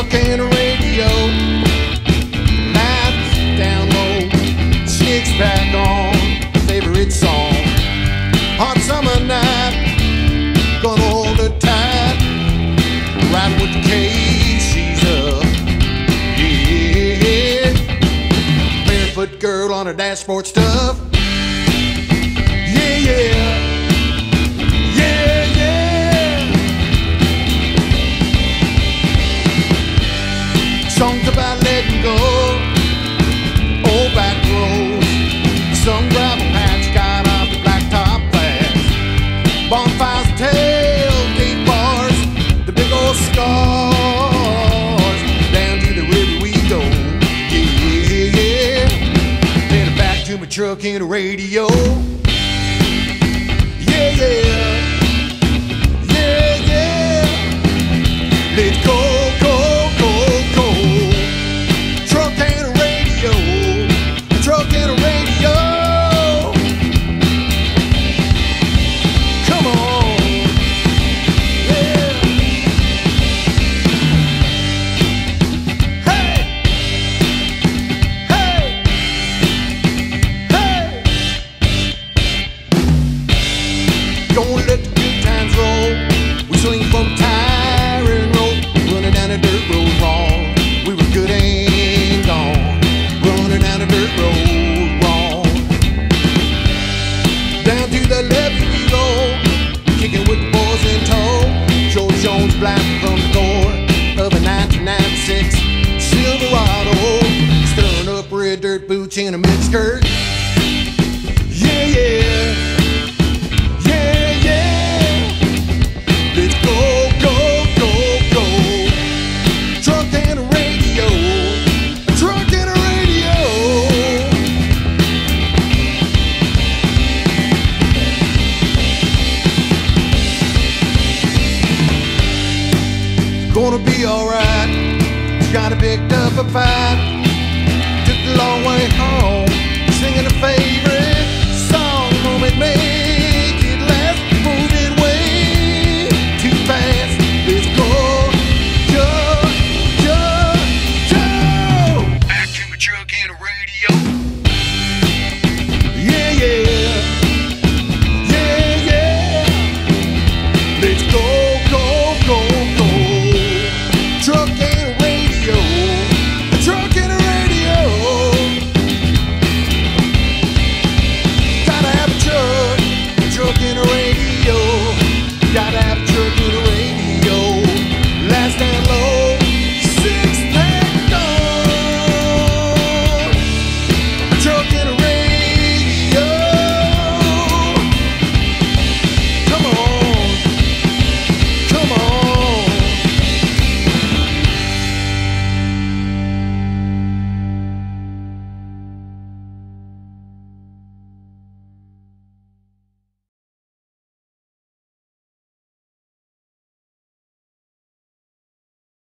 trucking radio. Maps down low, chicks back on, favorite song. Hot summer night, gonna hold her tight. Ride with Kate, she's a yeah. Barefoot girl on her dashboard stuff. Back to truck and a radio. Yeah. Yeah, roll. We swing from tire and roll, running down a dirt road wrong. We were good and gone, running down a dirt road wrong. Down to the levee we go, kicking with the boys in tow. George Jones blasting from the door of a 1996 Silverado, stirring up red dirt boots in a miniskirt. Yeah, Gonna be alright. Kinda picked up a fight. Took the long way home. Singing a favorite